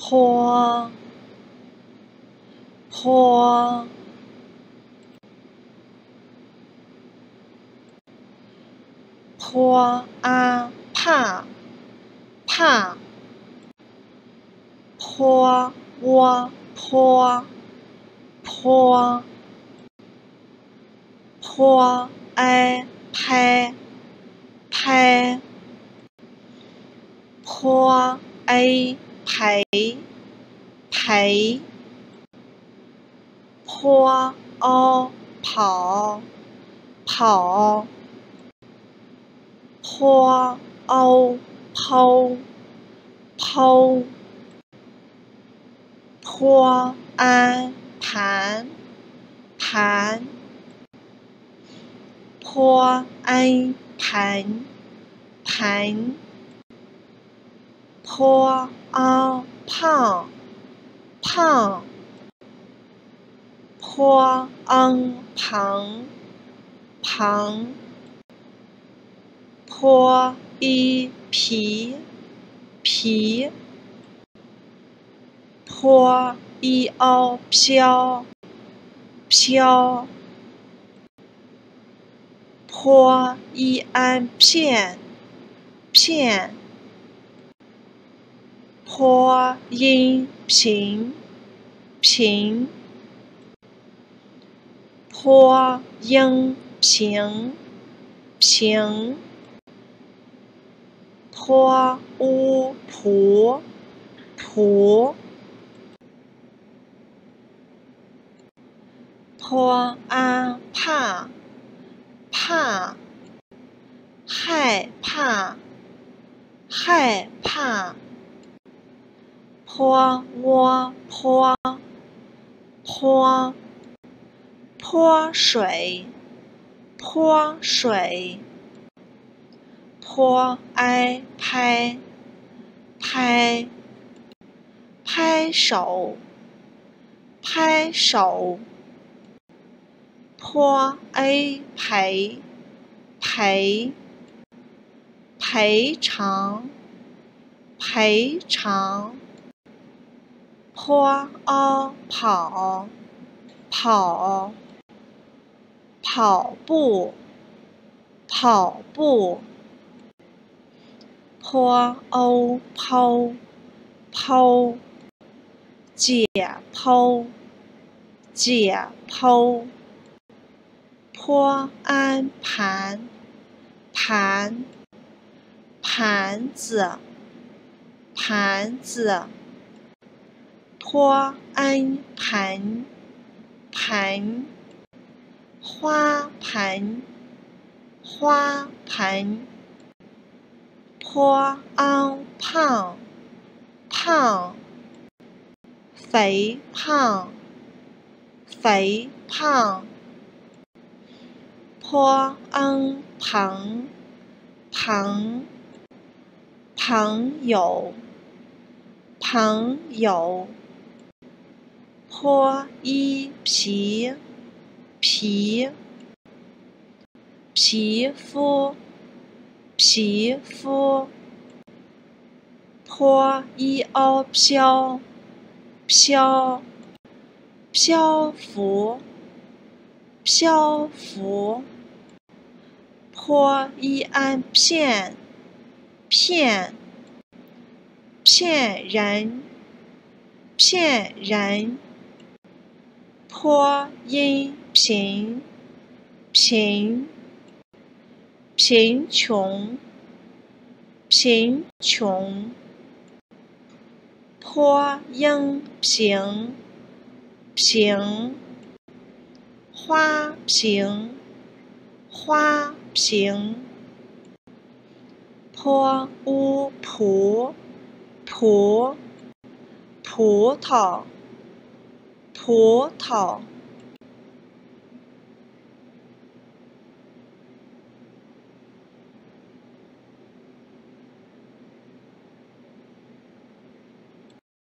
坡坡坡啊怕怕坡窝坡坡坡哎拍拍坡哎陪陪坡哦跑跑坡哦剖剖坡安盘盘坡安盘盘坡啊胖胖坡昂旁旁坡一皮皮坡一凹飘飘坡一安片片坡音平平坡音平平坡乌蒲蒲坡啊怕怕害怕害怕坡窝坡坡泼水泼水坡挨拍拍拍手拍手坡 a 赔赔赔偿赔偿 pa 跑跑跑步跑步坡 o 剖剖解剖解剖坡安盘盘盘子盘子 pan 盆盆花盆花盆，pan 胖胖肥胖肥胖，pan 朋朋朋友朋友。坡一皮皮皮肤皮肤坡一凹飘飘漂浮漂浮坡一安骗骗骗人骗人坡音贫贫贫穷贫穷坡音平平花瓶花瓶坡乌葡葡葡萄葡萄。